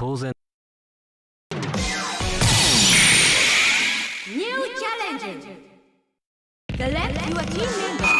当然 New challenges! Select your team member!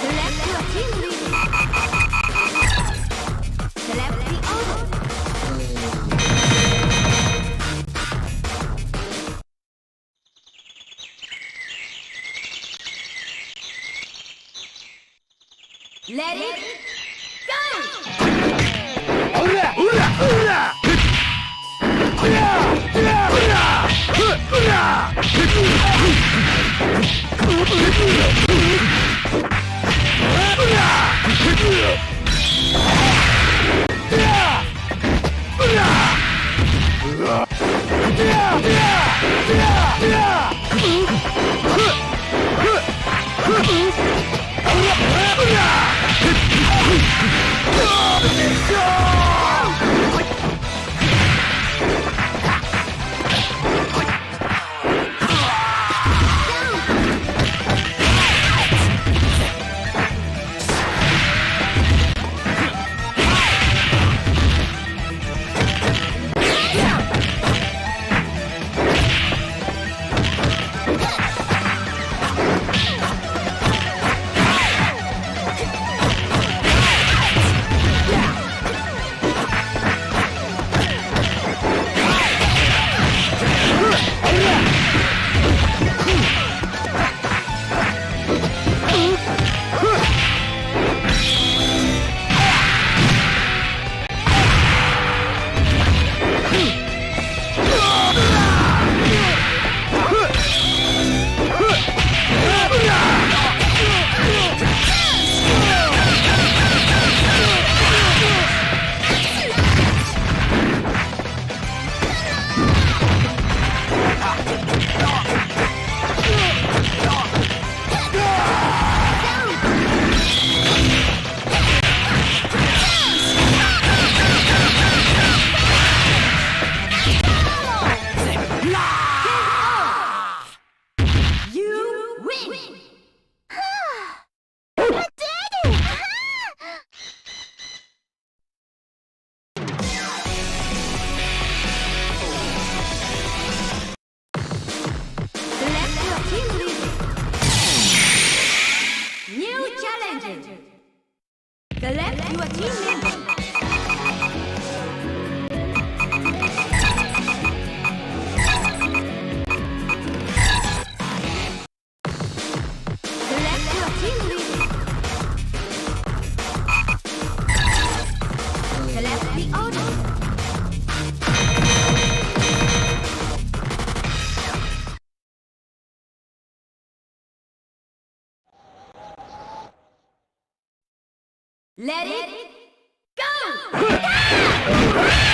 Select your team leader! Let it うわ Let, it, it go! go!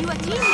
You are team.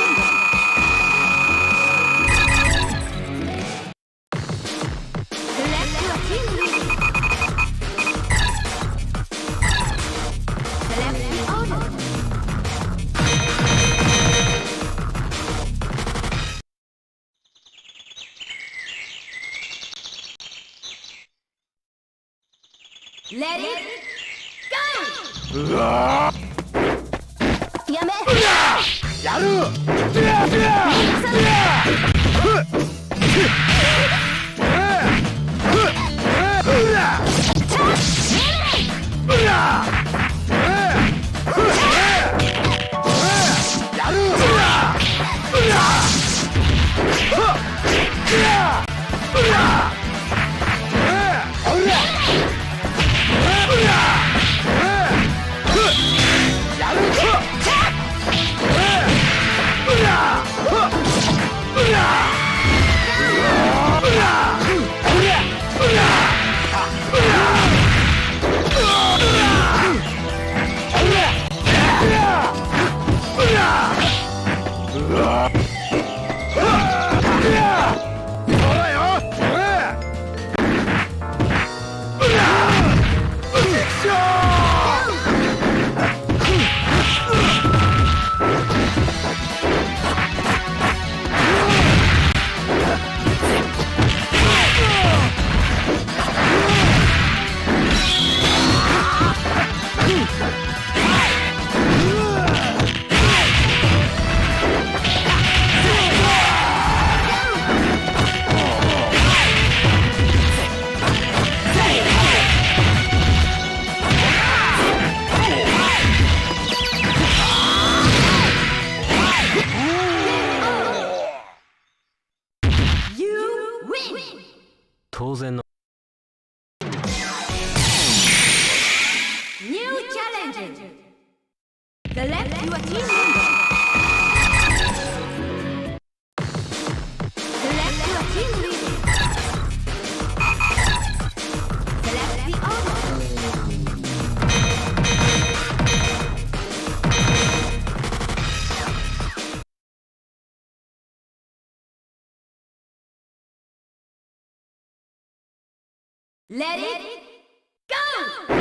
Let, Let it, it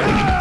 go! go!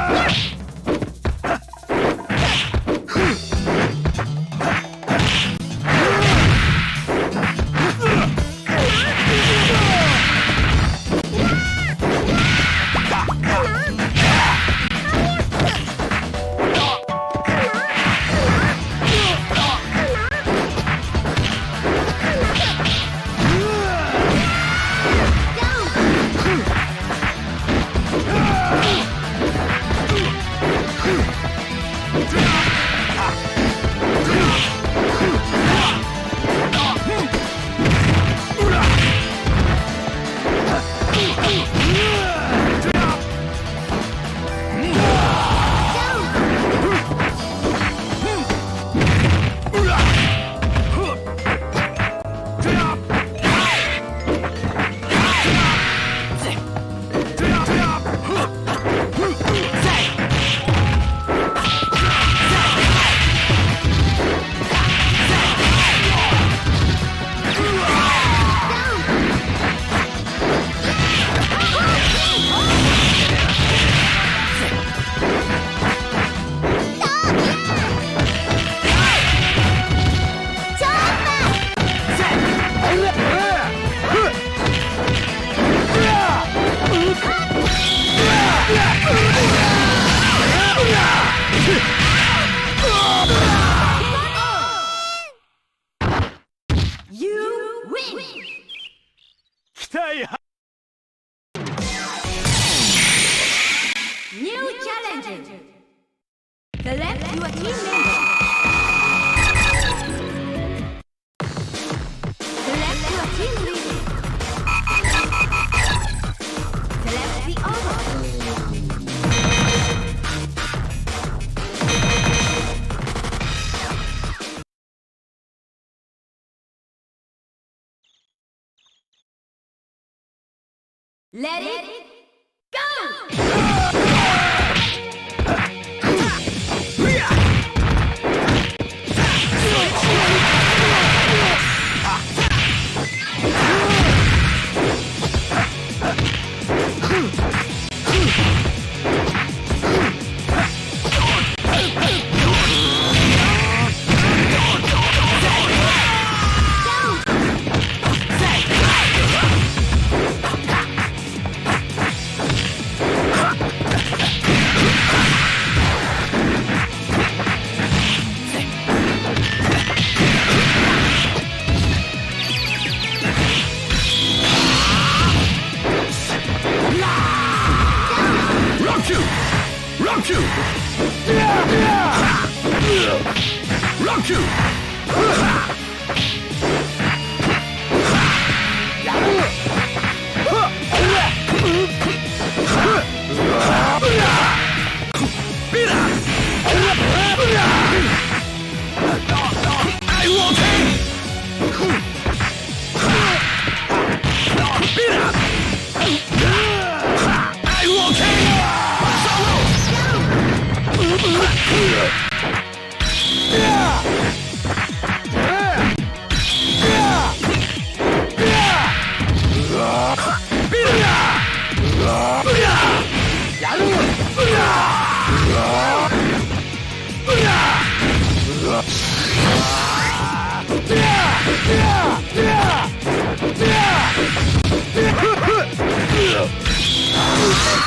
Let, Let it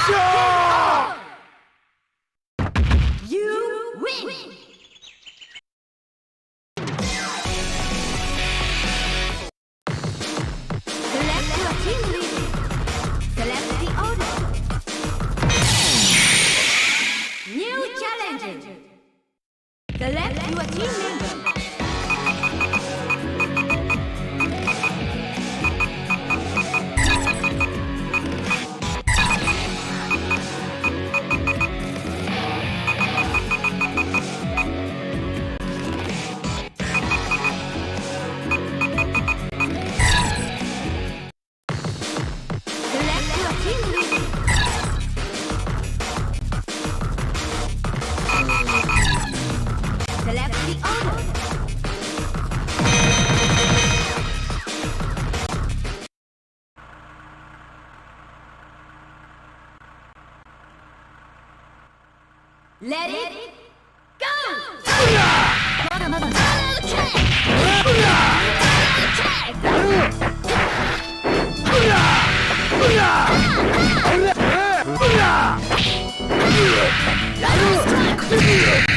Touchdown! Hallelujah.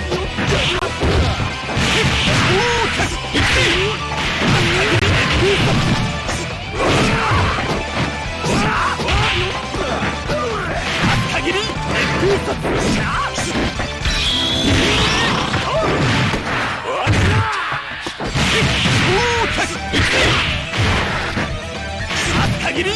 った一り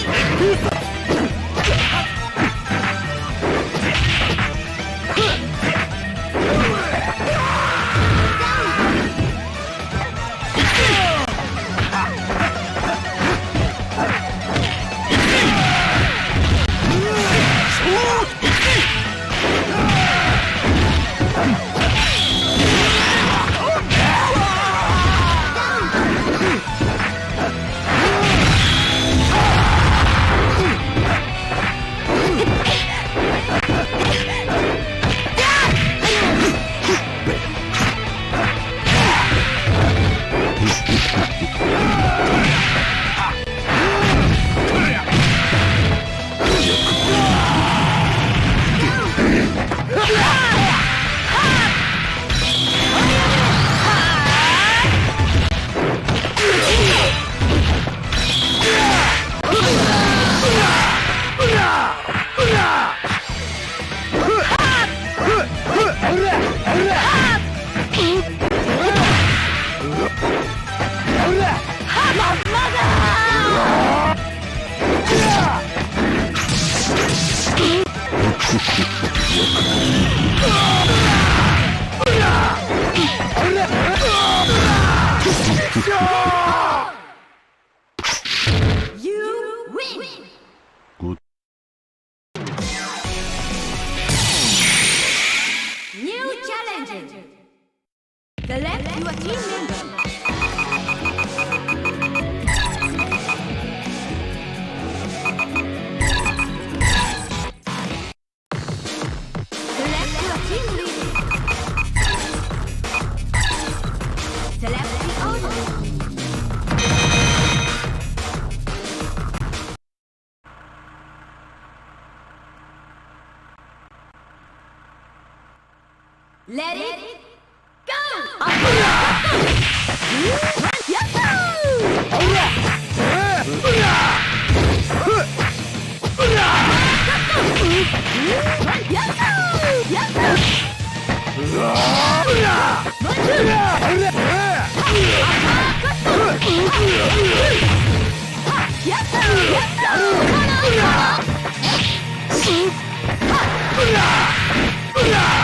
Yeah!